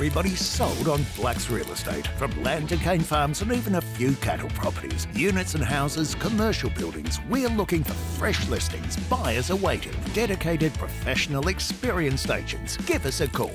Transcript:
everybody's sold on Black's Real Estate. From land to cane farms and even a few cattle properties, units and houses, commercial buildings, we're looking for fresh listings. Buyers are waiting. Dedicated, professional, experienced agents. Give us a call.